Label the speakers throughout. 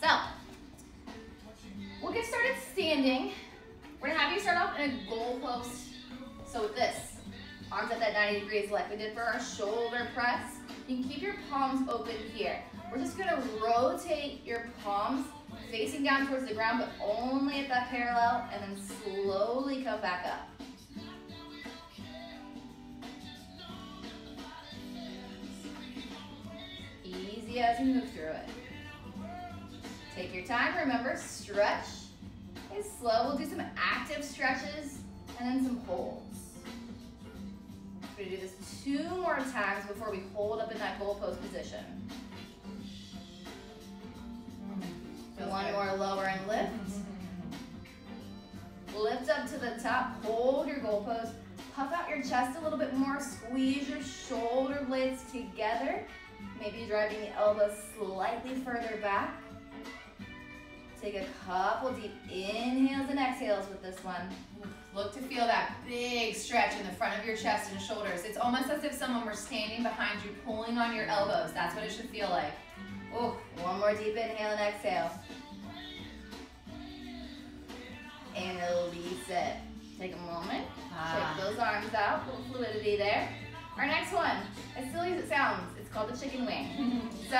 Speaker 1: So, we'll get started standing. We're gonna have you start off in a goalpost. So with this, arms at that 90 degrees like we did for our shoulder press. You can keep your palms open here. We're just gonna rotate your palms facing down towards the ground, but only at that parallel, and then slowly come back up. Easy as you move through it. Take your time, remember, stretch is slow. We'll do some active stretches and then some holds. We're gonna do this two more times before we hold up in that goalpost position. one more lower and lift. Lift up to the top, hold your goalpost. Puff out your chest a little bit more, squeeze your shoulder blades together. Maybe driving the elbows slightly further back. Take a couple deep inhales and exhales with this one.
Speaker 2: Look to feel that big stretch in the front of your chest and shoulders. It's almost as if someone were standing behind you, pulling on your elbows. That's what it should feel like.
Speaker 1: Oh, one more deep inhale and exhale. And release it. Take a moment, ah. shake those arms out, A little fluidity there. Our next one, as silly as it sounds, it's called the chicken wing. so,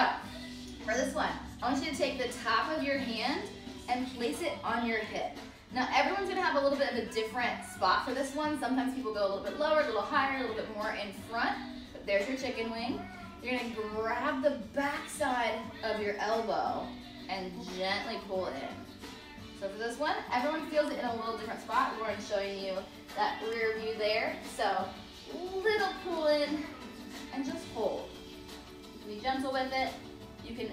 Speaker 1: for this one, I want you to take the top of your hand and place it on your hip. Now everyone's gonna have a little bit of a different spot for this one. Sometimes people go a little bit lower, a little higher, a little bit more in front, but there's your chicken wing. You're gonna grab the back side of your elbow and gently pull it in. So for this one, everyone feels it in a little different spot. Lauren showing you that rear view there. So little pull in and just hold. be gentle with it. You can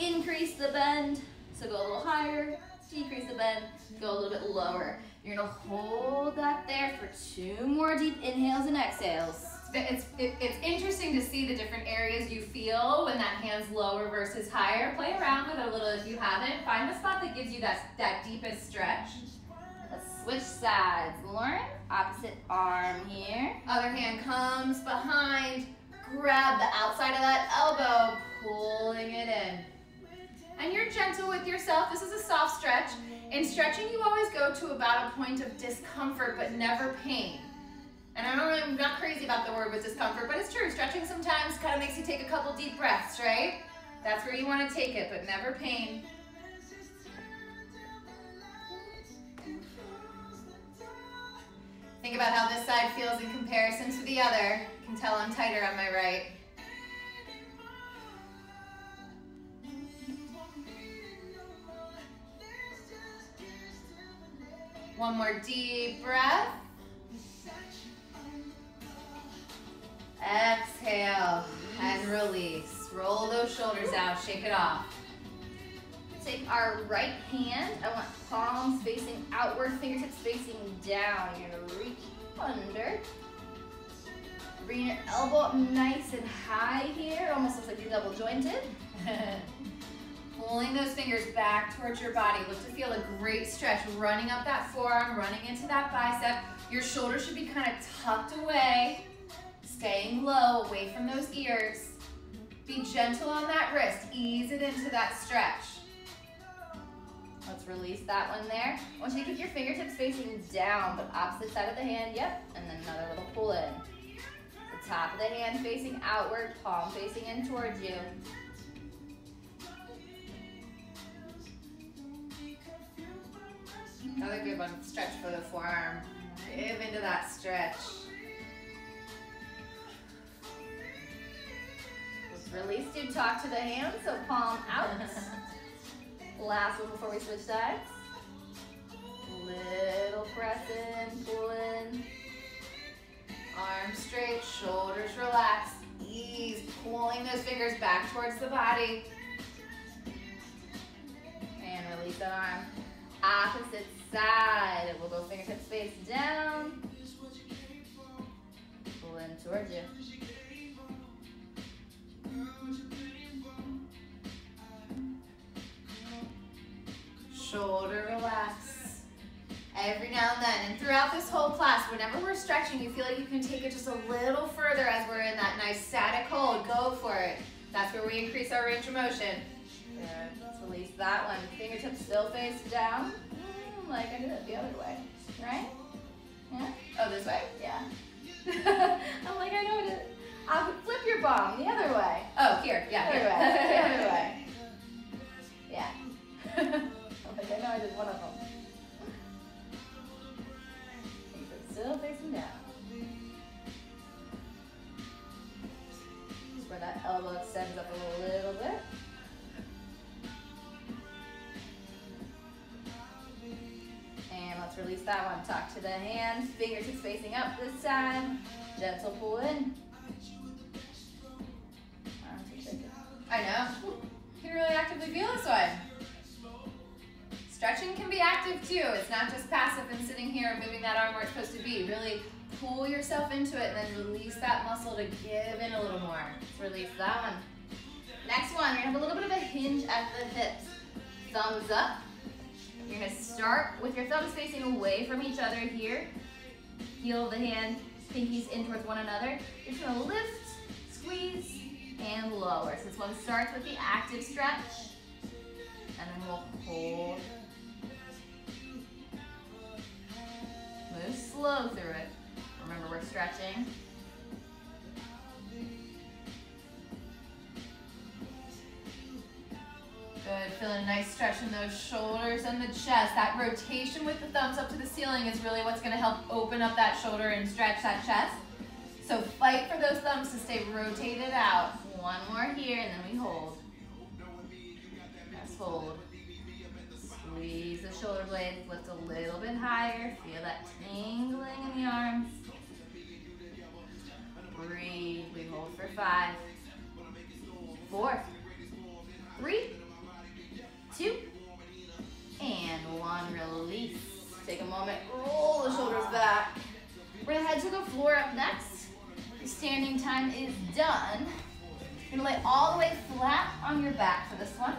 Speaker 1: increase the bend, so go a little higher, decrease the bend, go a little bit lower. You're gonna hold that there for two more deep inhales and exhales.
Speaker 2: It's, it, it's interesting to see the different areas you feel when that hand's lower versus higher. Play around with it a little if you haven't. Find the spot that gives you that, that deepest stretch.
Speaker 1: Let's switch sides. Lauren, opposite arm here.
Speaker 2: Other hand comes behind. Grab the outside of that elbow, pulling it in and you're gentle with yourself. This is a soft stretch. In stretching, you always go to about a point of discomfort, but never pain. And I don't really, I'm not crazy about the word with discomfort, but it's true. Stretching sometimes kind of makes you take a couple deep breaths, right? That's where you want to take it, but never pain. Think about how this side feels in comparison to the other. You can tell I'm tighter on my right. One more deep breath. Exhale and release. Roll those shoulders out, shake it off.
Speaker 1: Take our right hand, I want palms facing outward, fingertips facing down. You're gonna reach under. Bring your elbow up nice and high here. Almost looks like you're double jointed.
Speaker 2: Pulling those fingers back towards your body. Look to feel a great stretch running up that forearm, running into that bicep. Your shoulders should be kind of tucked away, staying low, away from those ears. Be gentle on that wrist. Ease it into that stretch.
Speaker 1: Let's release that one there. I want you to keep your fingertips facing down, but opposite side of the hand, yep, and then another little pull in. The top of the hand facing outward, palm facing in towards you.
Speaker 2: Another good one, stretch for the forearm. Give into that stretch.
Speaker 1: Just release, do talk to the hands, so palm out. Last one before we switch sides. Little press in, pull in.
Speaker 2: Arms straight, shoulders relaxed. Ease, pulling those fingers back towards the body.
Speaker 1: And release the arm. Opposite side. We'll go fingertips face down. Pull in towards you.
Speaker 2: Shoulder relax. Every now and then. And throughout this whole class, whenever we're stretching, you feel like you can take it just a little further as we're in that nice static hold. Go for it. That's where we increase our range of motion.
Speaker 1: Good. Release that one. Fingertips still face down, like I did it the other way, right? Yeah?
Speaker 2: Oh, this way?
Speaker 1: Yeah. I'm like, I know it. I'll flip your bomb the other way.
Speaker 2: Oh, here. Yeah,
Speaker 1: The
Speaker 2: Other
Speaker 1: way. The other way. Yeah. I'm like, I know I did one of them. Still facing down. Just where that elbow extends That one. Talk to the hands, fingertips facing up this time. Gentle pull in.
Speaker 2: I know. You can really actively feel this one. Stretching can be active too. It's not just passive and sitting here and moving that arm where it's supposed to be. Really pull yourself into it and then release that muscle to give in a little more.
Speaker 1: Release that one. Next one, gonna have a little bit of a hinge at the hips. Thumbs up. You're gonna start with your thumbs facing away from each other here. Heel of the hand, pinkies in towards one another. You're just gonna lift, squeeze, and lower. So this one starts with the active stretch, and then we'll hold. Move slow through it. Remember, we're stretching.
Speaker 2: Good, feeling a nice stretch in those shoulders and the chest. That rotation with the thumbs up to the ceiling is really what's gonna help open up that shoulder and stretch that chest. So fight for those thumbs to stay rotated out.
Speaker 1: One more here, and then we hold. Let's hold. Squeeze the shoulder blades, lift a little bit higher. Feel that tingling in the arms. Breathe. We hold for five, four, moment, roll the shoulders back. We're gonna head to the floor up next. Standing time is done. You're gonna lay all the way flat on your back for this one.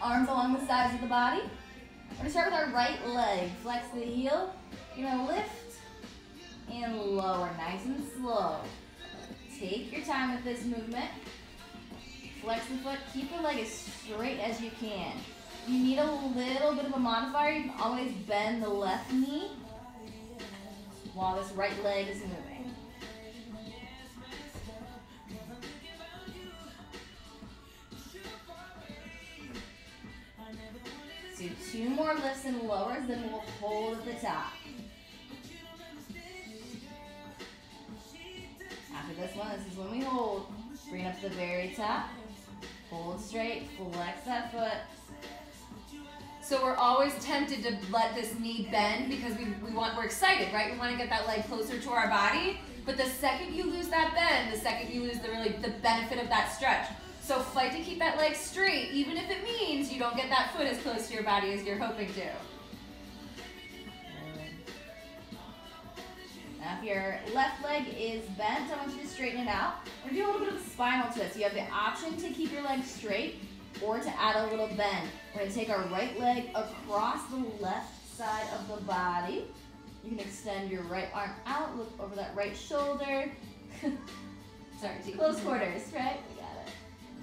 Speaker 1: Arms along the sides of the body. We're gonna start with our right leg. Flex the heel. You're gonna lift and lower, nice and slow. Take your time with this movement. Flex the foot, keep the leg as straight as you can. You need a little bit of a modifier. You can always bend the left knee while this right leg is moving. Do two more lifts and lowers, then we'll hold at the top. After this one, this is when we hold. Bring up to the very top. Hold straight, flex that foot.
Speaker 2: So we're always tempted to let this knee bend because we, we want we're excited, right? We want to get that leg closer to our body. But the second you lose that bend, the second you lose the really the benefit of that stretch. So fight to keep that leg straight, even if it means you don't get that foot as close to your body as you're hoping to.
Speaker 1: Now, if your left leg is bent, I want you to straighten it out. We're gonna do a little bit of a spinal twist. You have the option to keep your leg straight or to add a little bend. We're gonna take our right leg across the left side of the body. You can extend your right arm out, look over that right shoulder.
Speaker 2: Sorry.
Speaker 1: Close quarters, right? We got it.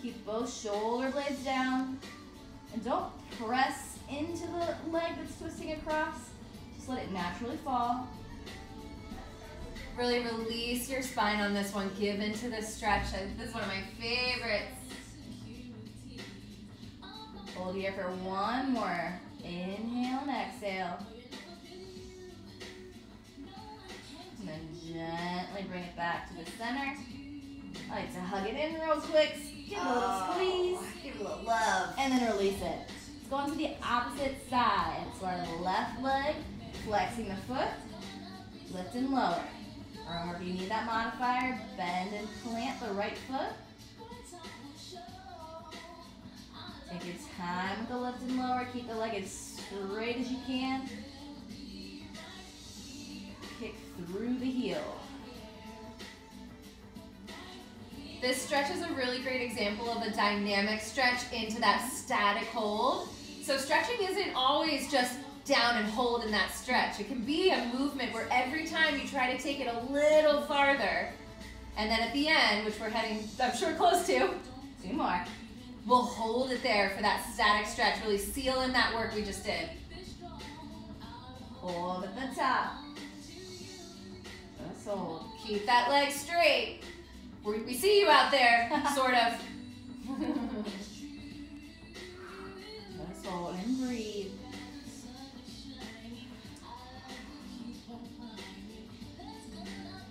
Speaker 1: Keep both shoulder blades down. And don't press into the leg that's twisting across. Just let it naturally fall.
Speaker 2: Really release your spine on this one. Give into the stretch. This is one of my favorites.
Speaker 1: Hold here for one more. Inhale and exhale. And then gently bring it back to the center. I like to hug it in real quick. Give it a little oh, squeeze.
Speaker 2: Give it a little love.
Speaker 1: And then release it. Let's go on to the opposite side. So our left leg, flexing the foot, lift and lower. Remember, if you need that modifier, bend and plant the right foot. Take your time with the lift and lower. Keep the leg as straight as you can. Kick through the heel.
Speaker 2: This stretch is a really great example of a dynamic stretch into that static hold. So stretching isn't always just down and hold in that stretch. It can be a movement where every time you try to take it a little farther, and then at the end, which we're heading, I'm sure, close to,
Speaker 1: Two more.
Speaker 2: We'll hold it there for that static stretch, really seal in that work we just did.
Speaker 1: Hold at the top. Just hold.
Speaker 2: Keep that leg straight. We see you out there, sort of.
Speaker 1: Just hold and breathe.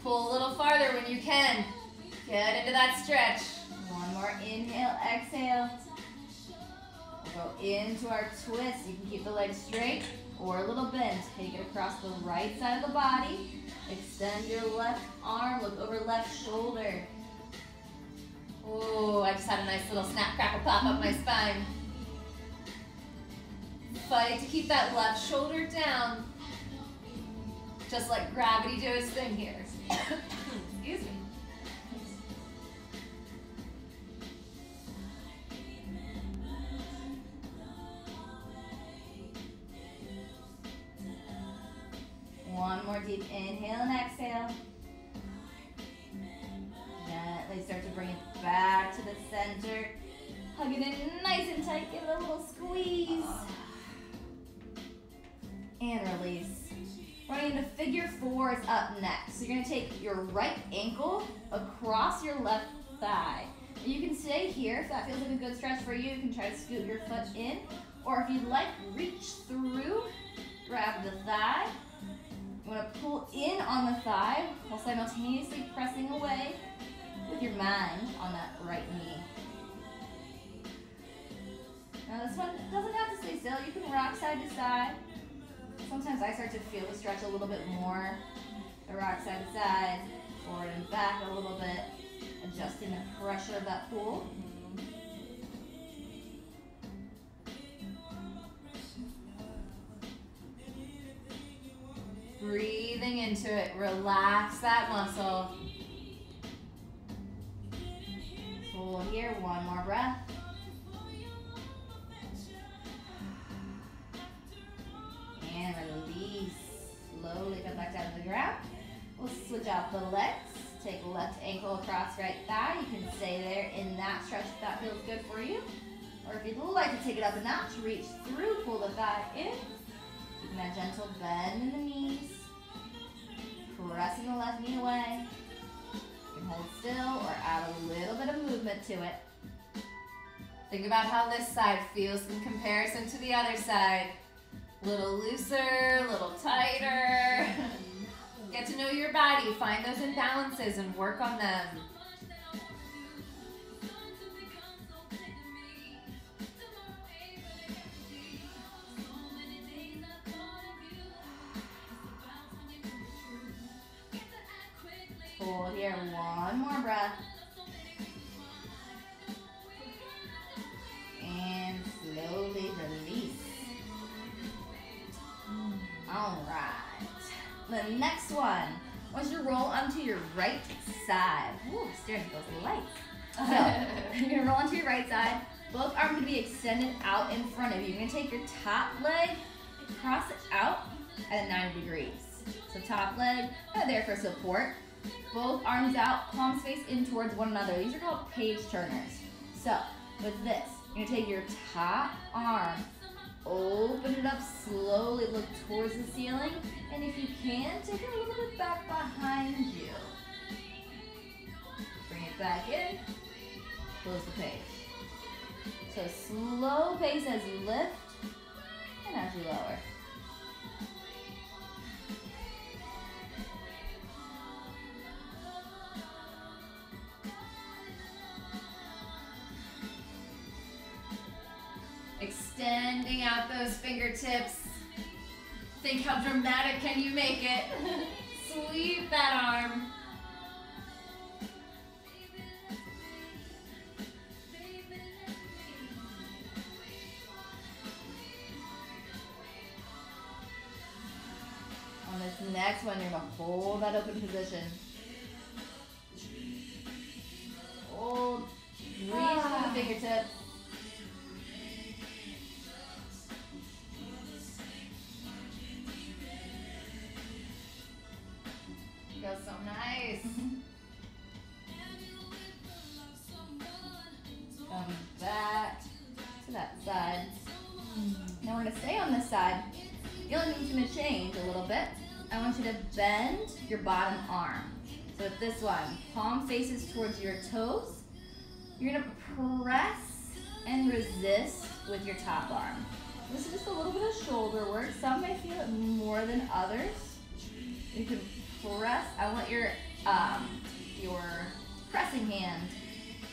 Speaker 2: Pull a little farther when you can. Get into that stretch.
Speaker 1: More inhale, exhale. Go into our twist. You can keep the legs straight or a little bend. Take it across the right side of the body. Extend your left arm, look over left shoulder.
Speaker 2: Oh, I just had a nice little snap, crackle, pop up my spine. Fight to keep that left shoulder down. Just let gravity do its thing here. Excuse me.
Speaker 1: One more deep inhale and exhale. Gently start to bring it back to the center. Hug it in nice and tight. Give it a little squeeze. And release. Running into figure four is up next. So you're gonna take your right ankle across your left thigh. You can stay here if that feels like a good stretch for you. You can try to scoot your foot in. Or if you'd like, reach through, grab the thigh. Want to pull in on the thigh while simultaneously pressing away with your mind on that right knee. Now this one doesn't have to stay still. You can rock side to side. Sometimes I start to feel the stretch a little bit more. I rock side to side, forward and back a little bit, adjusting the pressure of that pool.
Speaker 2: Breathing into it. Relax that muscle.
Speaker 1: Hold here, one more breath. And release. Slowly come back down to the ground. We'll switch out the legs. Take left ankle across right thigh. You can stay there in that stretch if that feels good for you. Or if you'd like to take it up a notch, reach through, pull the thigh in. Keeping that gentle bend in the knees. Pressing the left knee away. You can hold still or add a little bit of movement to it.
Speaker 2: Think about how this side feels in comparison to the other side. Little looser, little tighter. Get to know your body, find those imbalances and work on them.
Speaker 1: Here, one more breath. And slowly release. All right. The next one. Once you roll onto your right side. Ooh, staring at those lights. So, you're gonna roll onto your right side. Both arms gonna be extended out in front of you. You're gonna take your top leg, cross it out at 90 degrees. So top leg, there for support. Both arms out, palms face in towards one another. These are called page turners. So, with this, you're gonna take your top arm, open it up slowly, look towards the ceiling, and if you can, take it a little bit back behind you. Bring it back in, close the page. So slow pace as you lift and as you lower.
Speaker 2: Extending out those fingertips. Think how dramatic can you make it? Sweep that arm.
Speaker 1: On this next one, you're gonna hold that open position. Hold, reach for the ah. fingertips.
Speaker 2: Feels so nice.
Speaker 1: Come back to that side. Hmm. Now we're gonna stay on this side. The only thing's gonna change a little bit. I want you to bend your bottom arm. So with this one, palm faces towards your toes. You're gonna press and resist with your top arm. This is just a little bit of shoulder work. Some may feel it more than others. You can press. I want your um, your pressing hand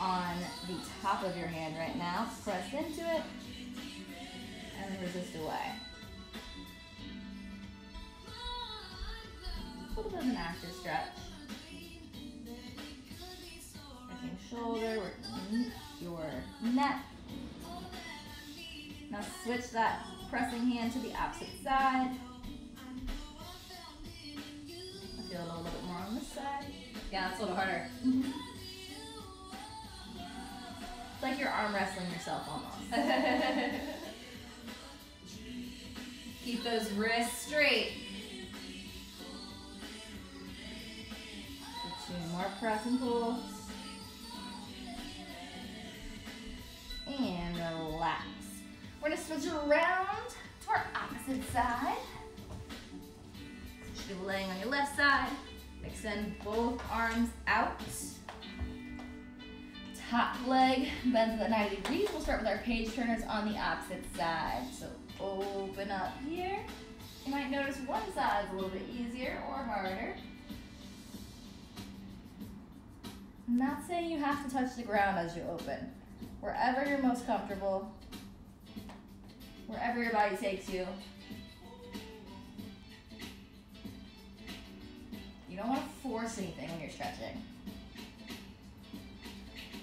Speaker 1: on the top of your hand right now. Press into it and resist away. A little bit of an active stretch. Working shoulder, working your neck. Now switch that pressing hand to the opposite side. Feel a little bit more on this side.
Speaker 2: Yeah, it's a little harder.
Speaker 1: It's like you're arm wrestling yourself almost.
Speaker 2: Keep those wrists straight.
Speaker 1: Two more press and pulls. And relax. We're gonna switch around to our opposite side. You should be laying on your left side. Extend both arms out. Top leg bends at 90 degrees. We'll start with our page turners on the opposite side. So open up here. You might notice one side's a little bit easier or harder. I'm not saying you have to touch the ground as you open. Wherever you're most comfortable, wherever your body takes you. You don't want to force anything when you're stretching.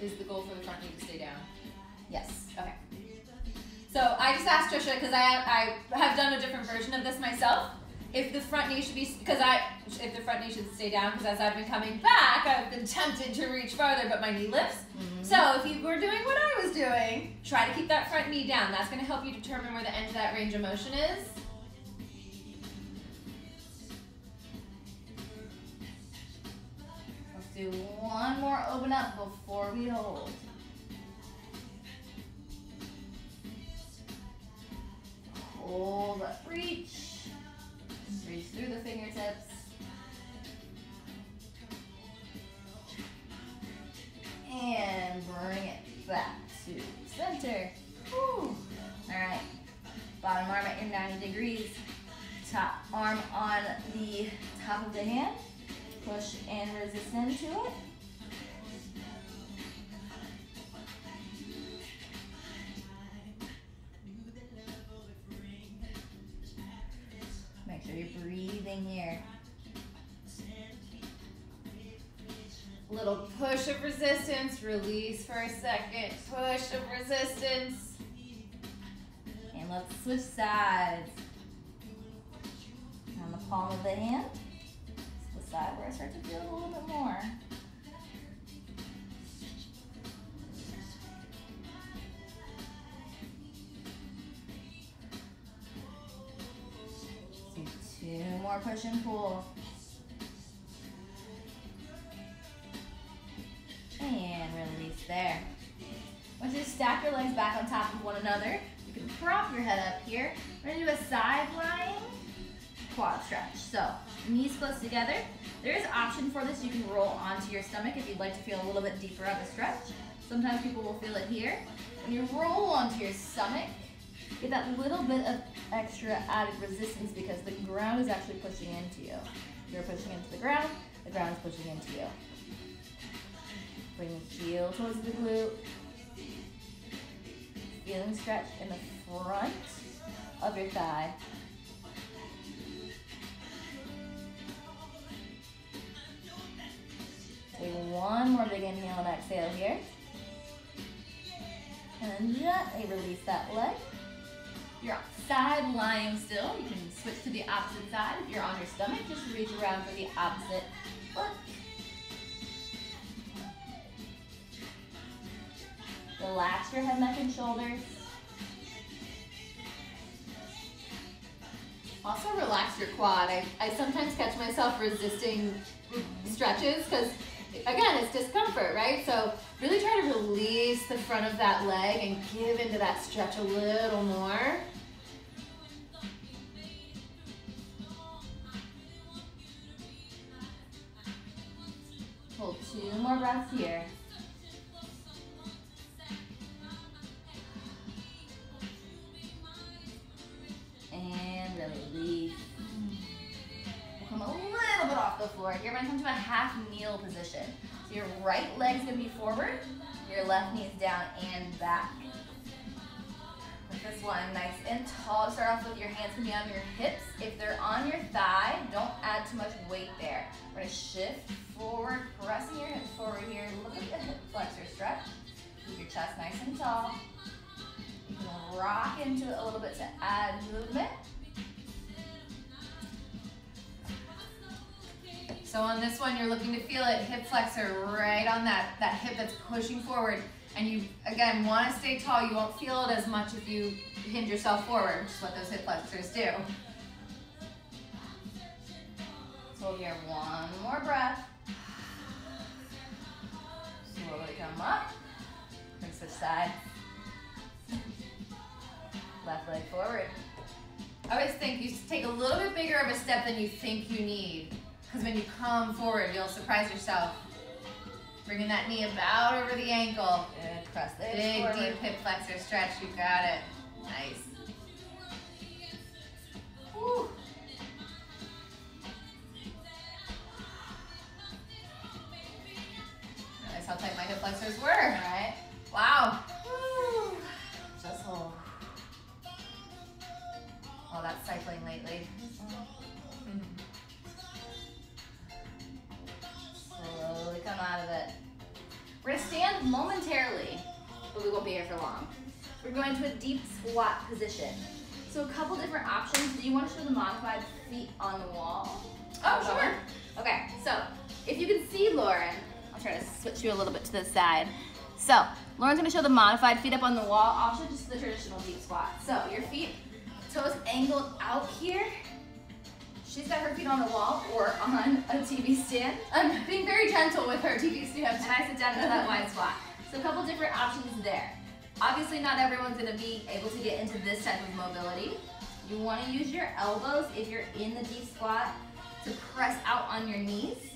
Speaker 2: Is the goal for the front knee to stay down?
Speaker 1: Yes.
Speaker 2: Okay. So I just asked Trisha because I I have done a different version of this myself. If the front knee should be because I if the front knee should stay down because as I've been coming back I've been tempted to reach farther but my knee lifts.
Speaker 1: Mhm.
Speaker 2: So if you were doing what I was doing, try to keep that front knee down. That's going to help you determine where the end of that range of motion is.
Speaker 1: Do one more open up before we hold. Hold
Speaker 2: resistance, release for a second. Push of resistance.
Speaker 1: And let's switch sides. On the palm of the hand. It's the side where I start to feel a little bit more. Two more push and pull. Your legs back on top of one another, you can prop your head up here. We're gonna do a side lying quad stretch. So knees close together. There is option for this. You can roll onto your stomach if you'd like to feel a little bit deeper of a stretch. Sometimes people will feel it here. When you roll onto your stomach, get that little bit of extra added resistance because the ground is actually pushing into you. You're pushing into the ground, the ground is pushing into you. Bring the heel towards the glute. Feeling stretch in the front of your thigh. Take one more big inhale and exhale here. And gently release that leg. You're side lying still. You can switch to the opposite side. If you're on your stomach, just reach around for the opposite foot. Relax your head, neck, and shoulders.
Speaker 2: Also relax your quad. I, I sometimes catch myself resisting stretches because again, it's discomfort, right? So really try to release the front of that leg and give into that stretch a little more.
Speaker 1: Hold two more breaths here. Release. We'll come a little bit off the floor. You're gonna come to a half kneel position. So your right leg's gonna be forward, your left knee is down and back. With this one, nice and tall. Start off with your hands can be on your hips. If they're on your thigh, don't add too much weight there. We're gonna shift forward, pressing your hips forward here. Look at the hip flexor stretch. Keep your chest nice and tall. You can rock into it a little bit to add movement.
Speaker 2: So on this one, you're looking to feel it, hip flexor right on that, that hip that's pushing forward. And you, again, want to stay tall. You won't feel it as much if you hinge yourself forward, which is what those hip flexors do.
Speaker 1: So here, one more breath. Slowly come up. And switch side. Left leg forward.
Speaker 2: I always think you take a little bit bigger of a step than you think you need. Because when you come forward, you'll surprise yourself. Bringing that knee about over the ankle.
Speaker 1: Good. Press the
Speaker 2: Big,
Speaker 1: forward.
Speaker 2: deep hip flexor stretch. You got it. Nice. Woo. Realize how tight my hip flexors were.
Speaker 1: Alright.
Speaker 2: Wow.
Speaker 1: Woo. Just hold. All that cycling lately. Slowly come out of it. We're gonna stand momentarily, but we won't be here for long. We're going to a deep squat position. So a couple different options. Do you want to show the modified feet on the wall?
Speaker 2: Oh, sure.
Speaker 1: Okay, so if you can see Lauren, I'll try to switch you a little bit to the side. So Lauren's gonna show the modified feet up on the wall. I'll show just the traditional deep squat. So your feet, toes angled out here. She's got her feet on the wall or on a TV stand.
Speaker 2: I'm being very gentle with her TV stand.
Speaker 1: And I sit down into that wide squat. So a couple different options there. Obviously not everyone's gonna be able to get into this type of mobility. You wanna use your elbows if you're in the deep squat to press out on your knees.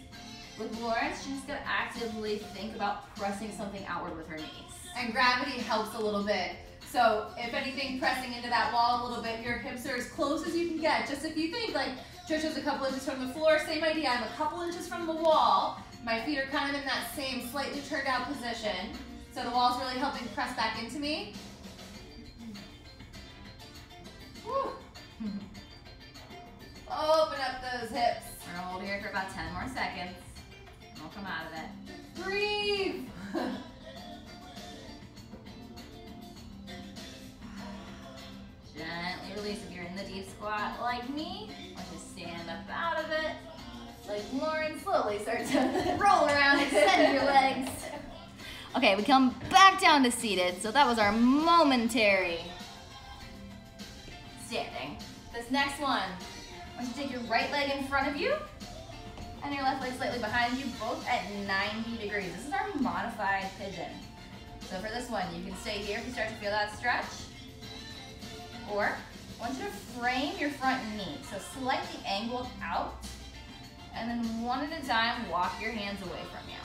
Speaker 1: With Lawrence, she's gonna actively think about pressing something outward with her knees.
Speaker 2: And gravity helps a little bit. So if anything, pressing into that wall a little bit, your hips are as close as you can get. Just if you think like Trisha's a couple inches from the floor, same idea. I'm a couple inches from the wall. My feet are kind of in that same slightly turned out position. So the wall's really helping press back into me. Whew. Open up those hips.
Speaker 1: We're gonna hold here for about 10 more seconds. And we'll come out of it.
Speaker 2: Breathe.
Speaker 1: Gently release if you're in the deep squat like me. Stand up out of it. Like Lauren, slowly start to roll around, extend your legs. Okay, we come back down to seated. So that was our momentary standing. This next one, I want you to take your right leg in front of you and your left leg slightly behind you, both at 90 degrees. This is our modified pigeon. So for this one, you can stay here if you start to feel that stretch. Or I want you to frame your front knee, so slightly angled out, and then one at a time, walk your hands away from you.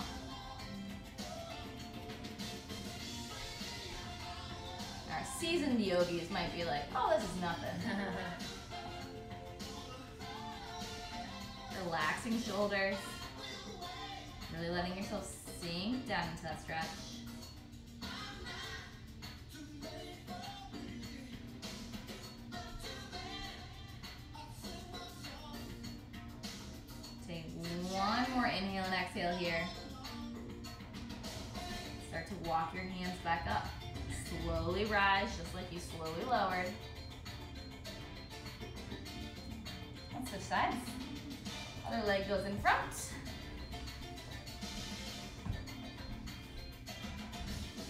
Speaker 1: Our seasoned yogis might be like, oh, this is nothing. Relaxing shoulders, really letting yourself sink down into that stretch. Slowly rise, just like you slowly lowered. And switch sides. Other leg goes in front.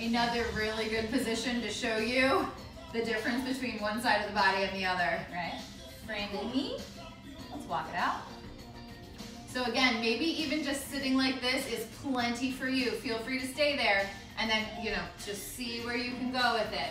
Speaker 2: Another really good position to show you the difference between one side of the body and the other.
Speaker 1: Right? Frame the knee. Let's walk it out.
Speaker 2: So again, maybe even just sitting like this is plenty for you. Feel free to stay there and then, you know, just see where you can go with it.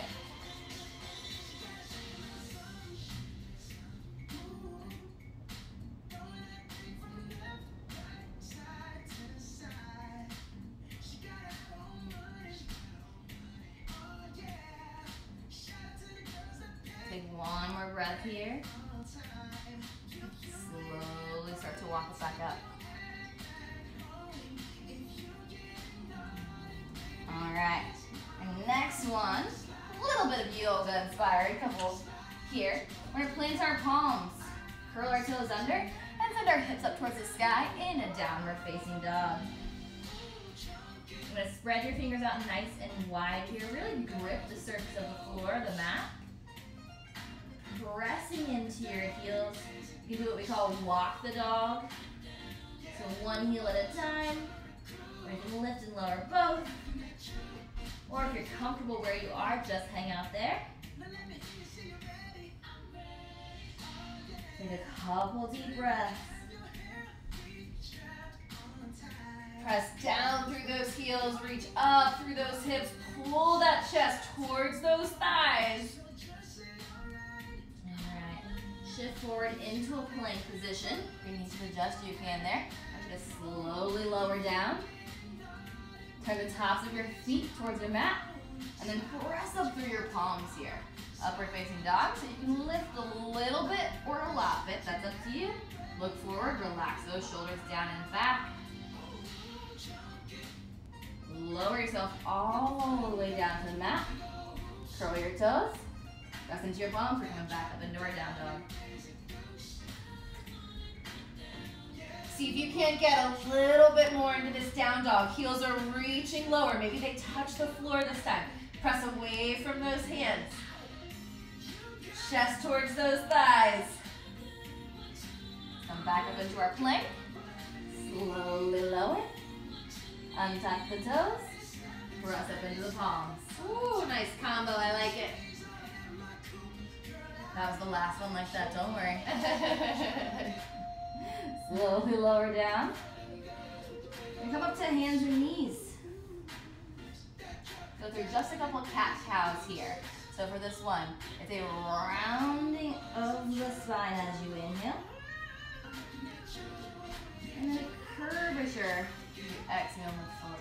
Speaker 1: Here. We're gonna plant our palms, curl our toes under, and send our hips up towards the sky in a downward facing dog. I'm gonna spread your fingers out nice and wide here. Really grip the surface of the floor, the mat. Pressing into your heels. You can do what we call walk the dog. So one heel at a time. You can lift and lower both. Or if you're comfortable where you are, just hang out there. Take a couple deep breaths.
Speaker 2: Press down through those heels, reach up through those hips, pull that chest towards those thighs.
Speaker 1: Alright, shift forward into a plank position. If you need to adjust, you can there. Just slowly lower down. Turn the tops of your feet towards the mat. And then press up through your palms here. Upward facing dog, so you can lift a little bit or bit. That's up to you. Look forward, relax those shoulders down and back. Lower yourself all the way down to the mat. Curl your toes. Press into your palms. We're coming back up into our down dog.
Speaker 2: See if you can't get a little bit more into this down dog. Heels are reaching lower. Maybe they touch the floor this time. Press away from those hands. Chest towards those thighs.
Speaker 1: Come back up into our plank. Slowly lower. Untuck the toes. Press up into the palms.
Speaker 2: Ooh, nice combo. I like it.
Speaker 1: That was the last one like that, don't worry. Slowly lower down. And come up to hands and knees. Go through just a couple cat cows here. So for this one, it's a rounding of the spine as you inhale. And then exhale, move forward.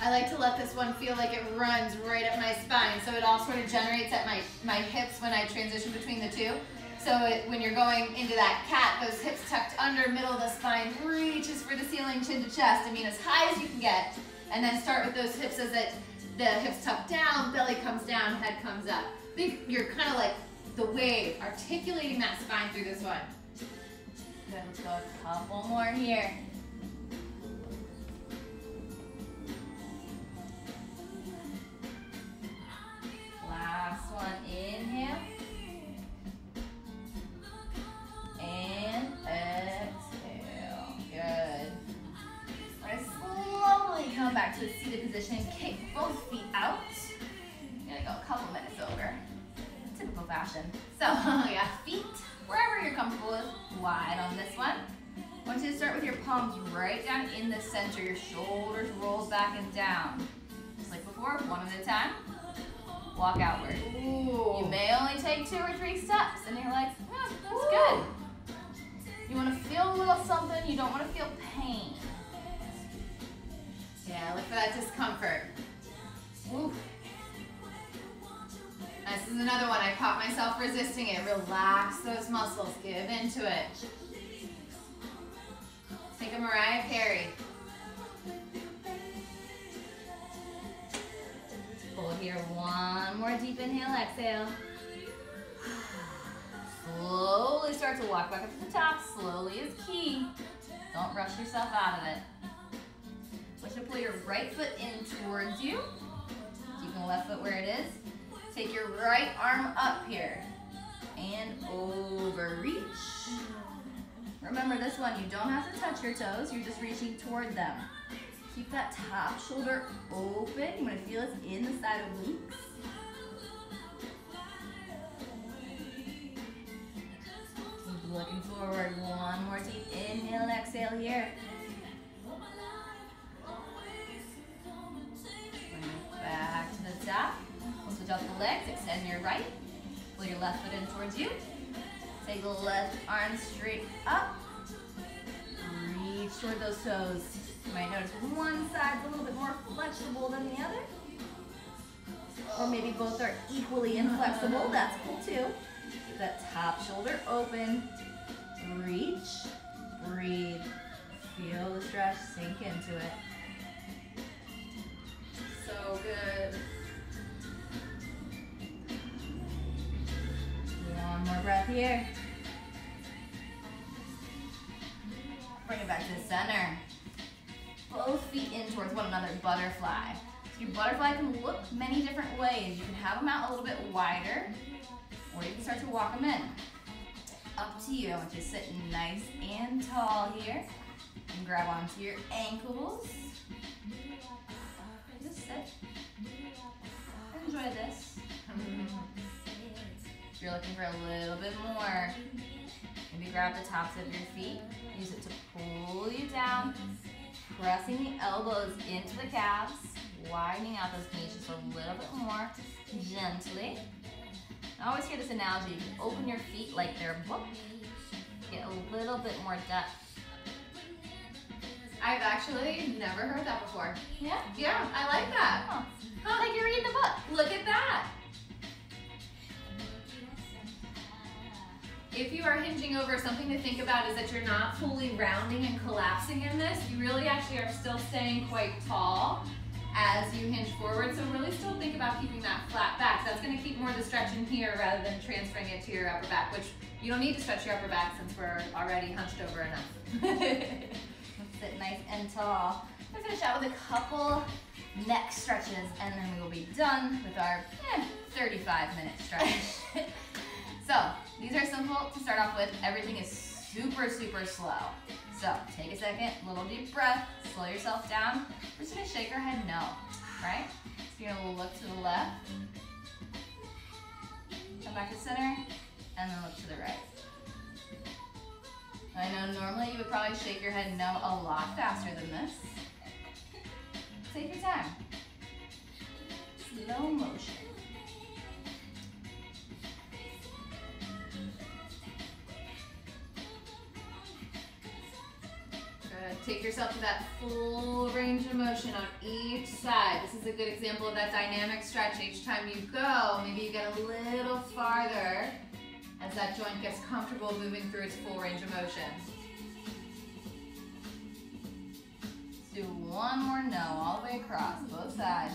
Speaker 2: I like to let this one feel like it runs right up my spine. So it all sort of generates at my, my hips when I transition between the two. So it, when you're going into that cat, those hips tucked under, middle of the spine, reaches for the ceiling, chin to chest. I mean, as high as you can get. And then start with those hips as it, the hips tuck down, belly comes down, head comes up. I think you're kind of like the wave, articulating that spine through this one.
Speaker 1: Good, let's go a couple more here. Last one, inhale. And exhale. Good. We're gonna slowly come back to a seated position. Kick both feet out. Gonna go a couple minutes fashion. So, yeah, feet wherever you're comfortable with. Wide on this one. I want you to start with your palms right down in the center. Your shoulders roll back and down. Just like before, one at a time. Walk outward.
Speaker 2: Ooh.
Speaker 1: You may only take two or three steps, and you're like, oh, that's good.
Speaker 2: Myself resisting it. Relax those muscles. Give into it. Take a Mariah Carey.
Speaker 1: Pull here. One more deep inhale, exhale. Slowly start to walk back up to the top. Slowly is key. Don't rush yourself out of it. Want you to pull your right foot in towards you. Keeping the left foot where it is. Take your right arm up here. And over reach. Remember this one, you don't have to touch your toes. You're just reaching toward them. Keep that top shoulder open. You want to feel it's in the side obliques. Keep looking forward. One more deep inhale and exhale here. Back to the top. We'll the legs. Extend your right. Pull your left foot in towards you. Take the left arm straight up. Reach toward those toes. You might notice one side's a little bit more flexible than the other. or maybe both are equally inflexible, that's cool too. Get that top shoulder open. Reach, breathe. Feel the stretch sink into it.
Speaker 2: So good.
Speaker 1: One more breath here. Bring it back to the center. Both feet in towards one another, butterfly. So your butterfly can look many different ways. You can have them out a little bit wider, or you can start to walk them in. Up to you. I want you to sit nice and tall here. And grab onto your ankles. Just sit. Enjoy this. If you're looking for a little bit more, maybe grab the tops of your feet. Use it to pull you down. Pressing the elbows into the calves. Widening out those knees just a little bit more gently. I always hear this analogy. You can open your feet like they're a book. Get a little bit more depth.
Speaker 2: I've actually never heard that before.
Speaker 1: Yeah?
Speaker 2: Yeah, I like that.
Speaker 1: Huh.
Speaker 2: Huh,
Speaker 1: Like you're reading a book.
Speaker 2: Look at that. If you are hinging over, something to think about is that you're not fully rounding and collapsing in this. You really actually are still staying quite tall as you hinge forward. So really still think about keeping that flat back. That's gonna keep more of the stretch in here rather than transferring it to your upper back, which you don't need to stretch your upper back since we're already hunched over enough.
Speaker 1: Sit nice and tall. We'll finish out with a couple neck stretches and then we will be done with our eh, 35 minute stretch. so these are simple to start off with. Everything is super, super slow. So take a second, little deep breath, slow yourself down. We're just gonna shake our head no, right? So you're gonna look to the left, come back to center, and then look to the right. I know normally you would probably shake your head no a lot faster than this. Take your time. Slow motion.
Speaker 2: Yourself to that full range of motion on each side. This is a good example of that dynamic stretch. Each time you go, maybe you get a little farther as that joint gets comfortable moving through its full range of motion.
Speaker 1: Let's do one more no all the way across, both sides.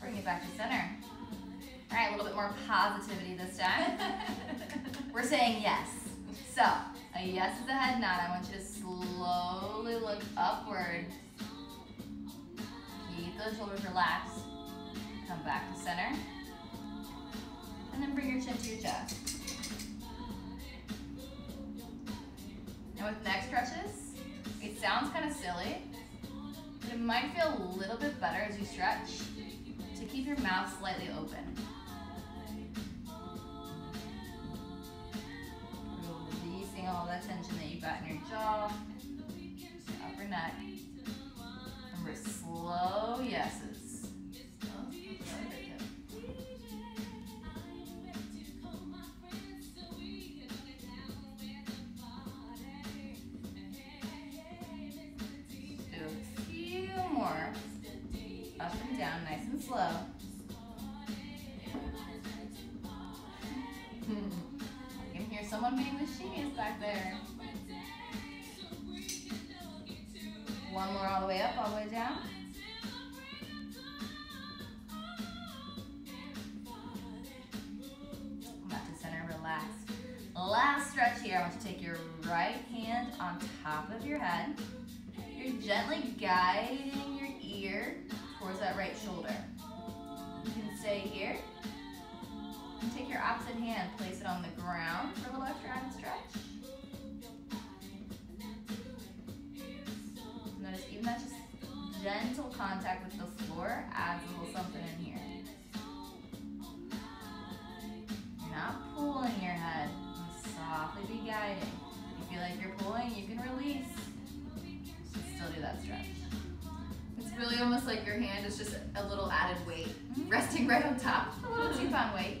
Speaker 1: Bring it back to center. All right, a little bit more positivity this time. We're saying yes. So, a yes is a head nod. I want you to slowly look upward. Keep those shoulders relaxed. Come back to center. And then bring your chin to your chest. And with neck stretches, it sounds kind of silly, but it might feel a little bit better as you stretch to keep your mouth slightly open. All that tension that you've got in your jaw, upper neck. Remember, slow yeses. The ground for a little extra stretch. Notice even that just gentle contact with the floor adds a little something in here. You're not pulling your head. You softly be guiding. If you feel like you're pulling, you can release. Still do that stretch.
Speaker 2: It's really almost like your hand is just a little added weight, mm-hmm. resting right on top.
Speaker 1: A little two pound weight.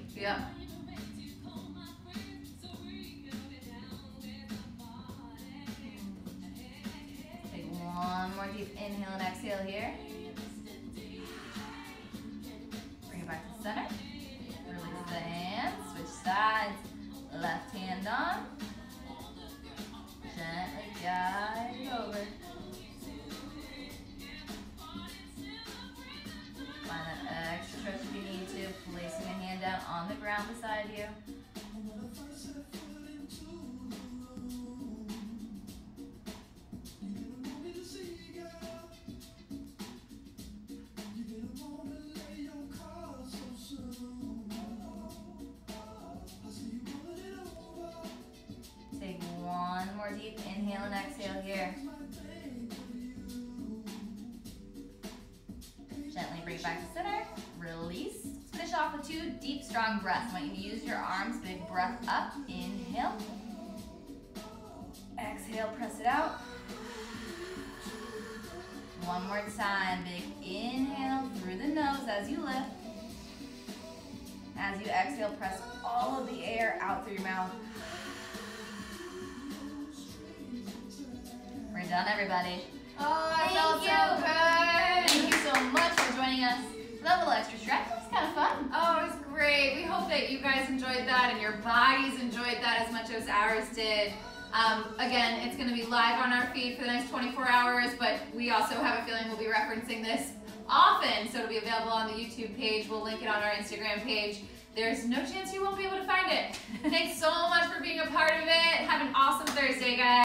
Speaker 1: Deep, strong breaths. I want you to use your arms. Big breath up. Inhale.
Speaker 2: Um, again, it's going to be live on our feed for the next 24 hours, but we also have a feeling we'll be referencing this often, so it'll be available on the YouTube page. We'll link it on our Instagram page. There's no chance you won't be able to find it. Thanks so much for being a part of it. Have an awesome Thursday, guys.